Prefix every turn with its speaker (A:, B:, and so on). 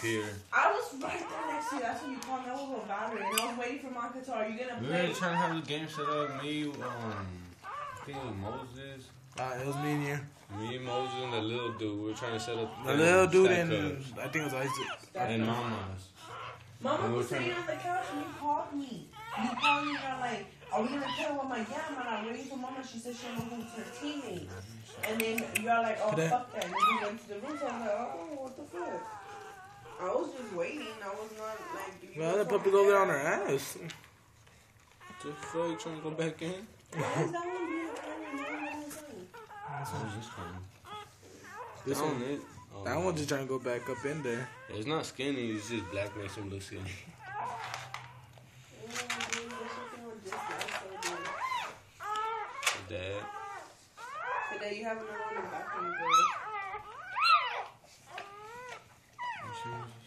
A: disappear.
B: I was right there next to you. That's when you called me. I was with Valerie, and I was waiting for my guitar. Are you gonna play?
A: We were trying to have the game set up. Me, um, I think it was Moses.
C: Uh, it was me and you.
A: Me, Moses, and the little dude. We were trying to set up
C: The little dude and
A: cups.
C: I think it was Isaac.
A: and Mama's.
B: Mama
A: We were
B: was sitting on the couch and you called me. You called me and you're like, are we gonna tell? I'm like, yeah, man, I'm waiting for mama. She said she don't know who's her teammate. And then you're like, oh, fuck that. And then we went to the room, so I'm like, oh, what the fuck? I was just waiting. I was not like, you
C: Well, that puppy
B: talking
C: over there on her ass.
A: The fuck, trying to go back in?
B: Why is that one being a pain and the other one is on?
A: Just coming.
C: This
A: That
C: one,
A: it. Oh,
C: that one just trying to go back up in there.
A: It's not skinny. It's just black makes him look skinny.
B: Dude, there's something on this side, so good.
A: Dad.
B: Today you have another one in the bathroom, girl.
A: What shoes?